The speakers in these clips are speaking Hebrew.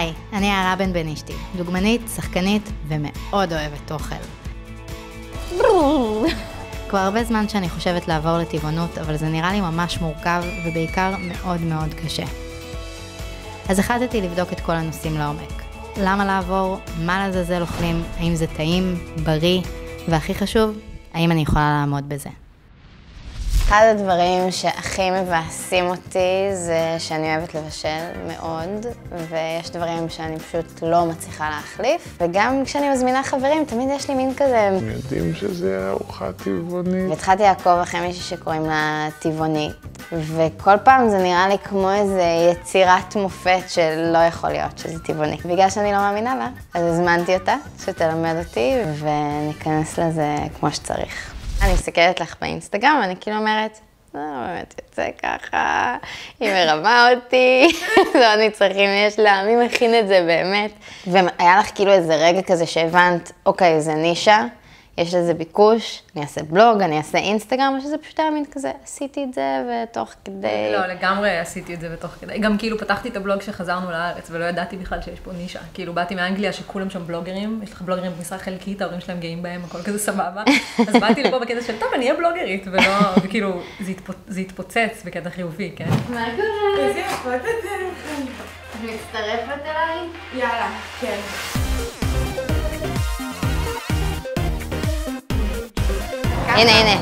היי, אני יערה בן בנישתי, דוגמנית, שחקנית ומאוד אוהבת אוכל. כבר הרבה זמן שאני חושבת לעבור לטבעונות, אבל זה נראה לי ממש מורכב ובעיקר מאוד מאוד קשה. אז החלטתי לבדוק את כל הנושאים לעומק. למה לעבור, מה לעזאזל אוכלים, האם זה טעים, בריא, והכי חשוב, האם אני יכולה לעמוד בזה. אחד הדברים שהכי מבאסים אותי זה שאני אוהבת לבשל מאוד, ויש דברים שאני פשוט לא מצליחה להחליף. וגם כשאני מזמינה חברים, תמיד יש לי מין כזה... הם יודעים שזה ארוחה טבעונית. והתחלתי לעקוב אחרי מישהי שקוראים לה טבעונית, וכל פעם זה נראה לי כמו איזה יצירת מופת שלא יכול להיות שזה טבעוני. בגלל שאני לא מאמינה לה, אז הזמנתי אותה שתלמד אותי, וניכנס לזה כמו שצריך. אני מסתכלת לך באינסטגרם, ואני כאילו אומרת, לא באמת יוצא ככה, היא מרמה אותי, לא אני צריכים יש לה, מי מכין את זה באמת? והיה לך כאילו איזה רגע כזה שהבנת, אוקיי, זה נישה, יש לזה ביקוש, אני אעשה בלוג, אני אעשה אינסטגרם, או שזה פשוט היה מין כזה, עשיתי את זה ותוך כדי... לא, לגמרי עשיתי את זה ותוך כדי. גם כאילו פתחתי את הבלוג כשחזרנו לארץ, ולא ידעתי בכלל שיש פה נישה. כאילו באתי מאנגליה שכולם שם בלוגרים, יש לך בלוגרים במשרה חלקית, ההורים שלהם גאים בהם, הכל כזה סבבה. אז באתי לפה בקטע של, טוב, אני אהיה בלוגרית, ולא, וכאילו, זה התפוצץ בקטע חיובי, כן? מה קורה? איזה יפות אתם. מצטרפת אליי? יאללה, כן. הנה, הנה.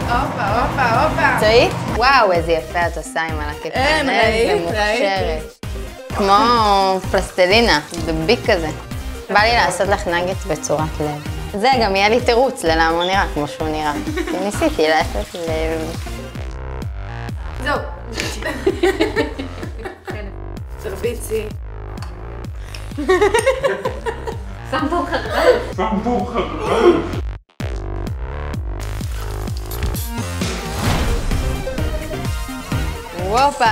הופה, הופה, הופה. מקצועית? וואו, איזה יפה את עושה עם הלקט. אין, ראית, ראית. כמו פלסטלינה, דביק כזה. בא לי לעשות לך נגט בצורת לב. זה גם יהיה לי תירוץ ללמה הוא נראה כמו שהוא נראה. כי ניסיתי לעשות לב. זהו. תרביצי. שם פה חרב. שם וופה.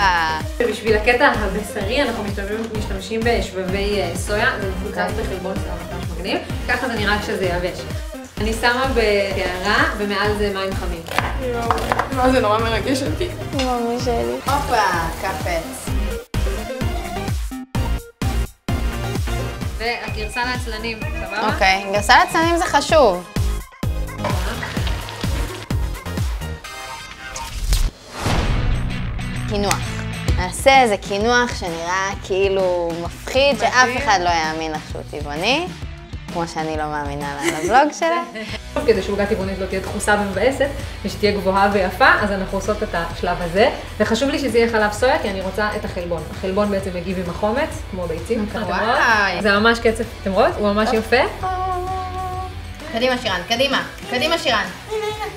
ובשביל הקטע הבשרי אנחנו משתמשים, משתמשים בשבבי אה, סויה, זה מפוצץ בחלבון סויה ממש מגניב, ככה זה נראה כשזה יבש. אני שמה בקערה ומעל זה מים חמים. יואו, מה זה נורא מרגש אותי. ממי שלי. הופה, קפץ. והגרסה לעצלנים, סבבה? אוקיי, גרסה לעצלנים זה חשוב. קינוח. נעשה איזה קינוח שנראה כאילו מפחיד, שאף אחד לא יאמין לך שהוא טבעוני, כמו שאני לא מאמינה לה לבלוג שלה. כדי שעוגה טבעונית לא תהיה דחוסה ומבאסת, ושתהיה גבוהה ויפה, אז אנחנו עושות את השלב הזה. וחשוב לי שזה יהיה חלב סויה, כי אני רוצה את החלבון. החלבון בעצם מגיב עם החומץ, כמו ביצים. וואי. זה ממש קצב, אתם רואות? הוא ממש יפה. קדימה שירן, קדימה, קדימה שירן.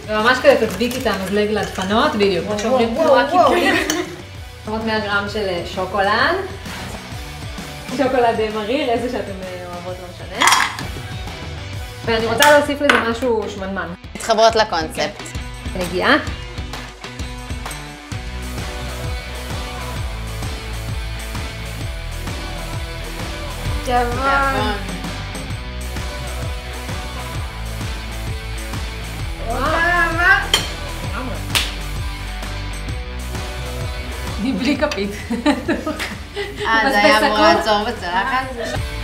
וממש כזה תדביקי את המזלג לדפנות, בדיוק. כמו שאומרים, תנועה קיפולית. עוד 100 גרם של אה, שוקולד. שוקולד אה, מריר, איזה שאתם אה, אוהבות, לא משנה. ואני רוצה להוסיף לזה משהו שמנמן. מתחברות לקונספט. נגיעה. גבון. בלי כפית. אה, זה היה אמור לעצור בצלחת?